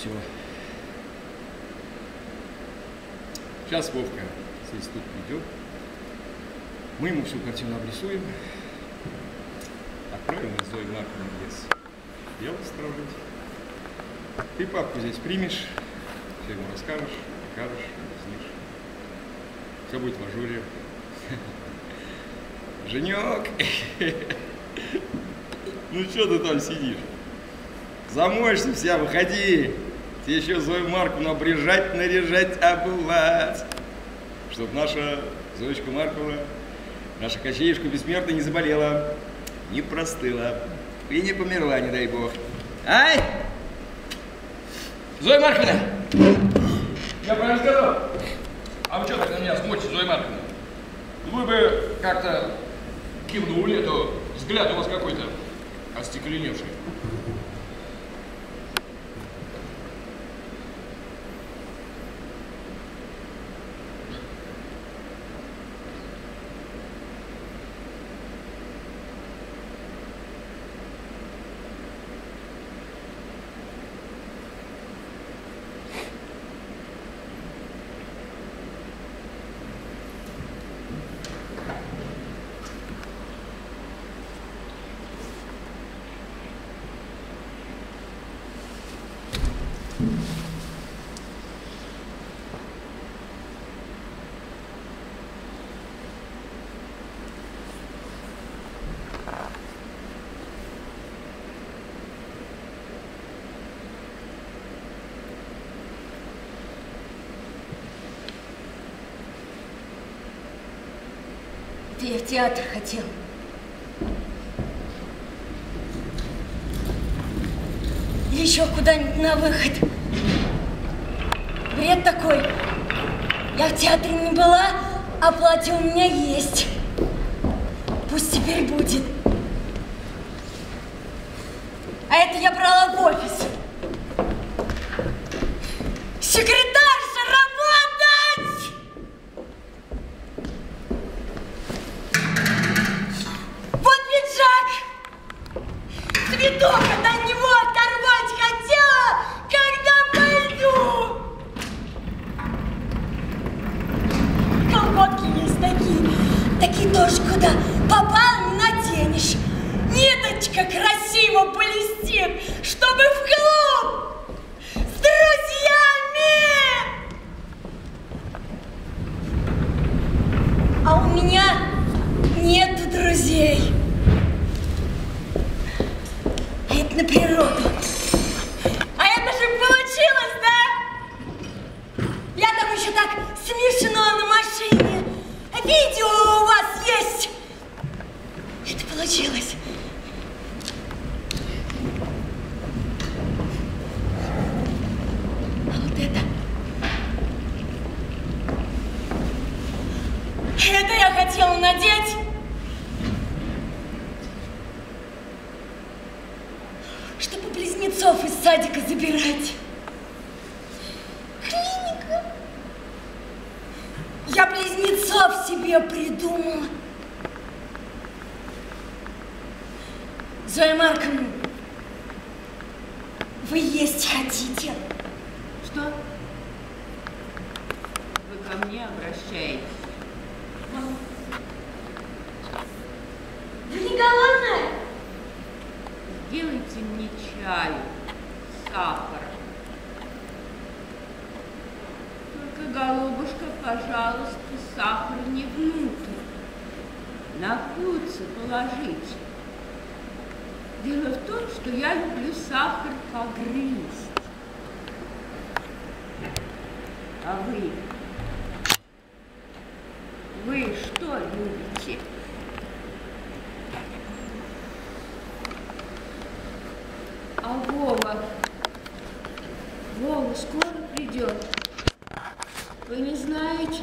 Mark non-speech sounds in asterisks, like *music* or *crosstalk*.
все. Сейчас Вовка с института придет. Мы ему всю картину обрисуем. Отправим из Зои Марковны лес. Дело строить. Ты папку здесь примешь, все ему расскажешь, покажешь, объяснишь. Все будет в ажуре. *laughs* Женек! *laughs* Ну что ты там сидишь? Замоешься вся, выходи. Еще Зою Марковну обрежать, наряжать, обувать. Чтоб наша Зоечка Марковна, наша Кощеюшка бессмертная не заболела, не простыла и не померла, не дай бог. Ай! Зоя Марковна! Я правильно сказал? А вы что так на меня смотрите, Зоя Марковна? Вы бы как-то кивнули, а то взгляд у вас какой-то остекленевший. Ты я в театр хотел. Еще куда-нибудь на выход. Бред такой. Я в театре не была, а платье у меня есть. Пусть теперь будет. А это я брала в офис. Куда попал не наденешь. Ниточка красиво блестит, чтобы в клуб с друзьями! А у меня нет друзей. А это на природу. А это же получилось, да? Я там еще так смешно на машине. Видео у вас есть. Это получилось. А вот это... Это я хотела надеть. Чтобы близнецов из садика забирать. Клиника. Я близнецов себе придумала. Зоя Марковна, вы есть хотите? Что? Вы ко мне обращаетесь? Вы не голодная? Сделайте мне чаю, сахара. Только, голубушка, пожалуйста, сахар не внутрь. На блюдце положите. Дело в том, что я люблю сахар погрызть. А вы? Вы что любите? Скоро придет. Вы не знаете?